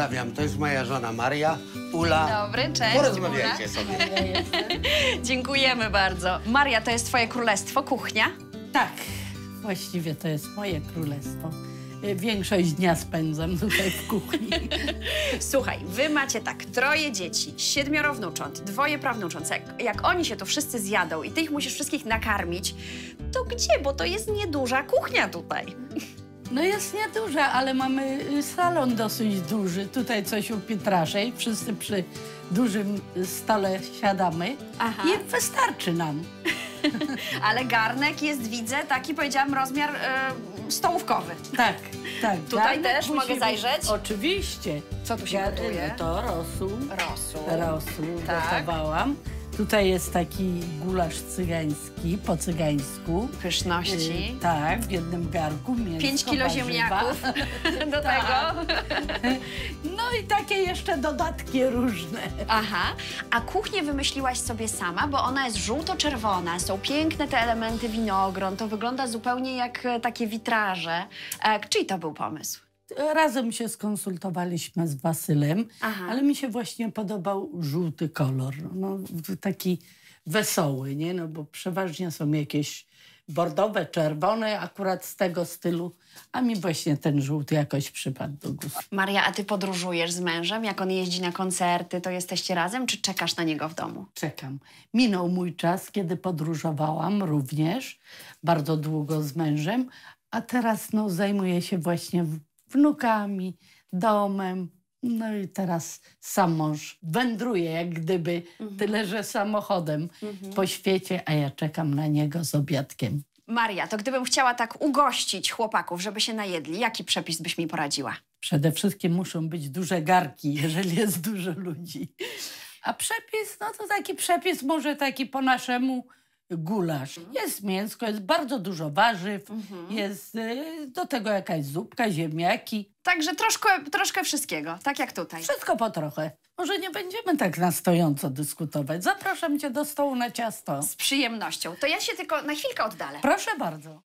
Przedstawiam, to jest moja żona Maria, Ula. Dobry, cześć. Porozmawiajcie sobie. Dziękujemy bardzo. Maria, to jest twoje królestwo, kuchnia? Tak, właściwie to jest moje królestwo. Y, Większość dnia spędzam tutaj w kuchni. Słuchaj, wy macie tak troje dzieci, siedmioro wnucząt, dwoje prawnucząt. Jak, jak oni się tu wszyscy zjadą i ty ich musisz wszystkich nakarmić, to gdzie? Bo to jest nieduża kuchnia tutaj. No jest nieduża, ale mamy y, salon dosyć duży. Tutaj coś u Pietraszej. Wszyscy przy dużym stole siadamy Aha. i wystarczy nam. Ale garnek jest, widzę, taki powiedziałam rozmiar e, stołówkowy. Tak, tak. Tutaj też mogę być- zajrzeć? Oczywiście. Co tu się gotuje? To rosół. Rosół. Rosół Tak. gotowałam. Tutaj jest taki gulasz cygański, po cygańsku. Pyszności. Y, tak, w jednym garku mięsko, 5 kilo warzywa. ziemniaków do tego. No i takie jeszcze dodatki różne. Aha, a kuchnię wymyśliłaś sobie sama, bo ona jest żółto-czerwona, są piękne te elementy winogron, to wygląda zupełnie jak e, takie witraże. E, czyj to był pomysł? Razem się skonsultowaliśmy z Wasylem, Aha. ale mi się właśnie podobał żółty kolor. No, taki wesoły, nie? No bo przeważnie są jakieś bordowe, czerwone, akurat z tego stylu, a mi właśnie ten żółty jakoś przypadł do gustu. Maria, a ty podróżujesz z mężem? Jak on jeździ na koncerty, to jesteście razem, czy czekasz na niego w domu? Czekam. Minął mój czas, kiedy podróżowałam również, bardzo długo z mężem, a teraz no, zajmuję się właśnie wnukami, domem. No i teraz sam mąż wędruje jak gdyby, tyle że samochodem po świecie, a ja czekam na niego z obiadkiem. Maria, to gdybym chciała tak ugościć chłopaków, żeby się najedli, jaki przepis byś mi poradziła? Przede wszystkim muszą być duże garki, jeżeli jest dużo ludzi. A przepis, no to taki przepis może taki po naszemu gulasz. Jest mięsko, jest bardzo dużo warzyw, jest y, do tego jakaś zupka, ziemniaki. Także troszkę, troszkę wszystkiego, tak jak tutaj. Wszystko po trochę. Może nie będziemy tak na stojąco dyskutować. Zapraszam cię do stołu na ciasto. Z przyjemnością. To ja się tylko na chwilkę oddalę. Proszę bardzo.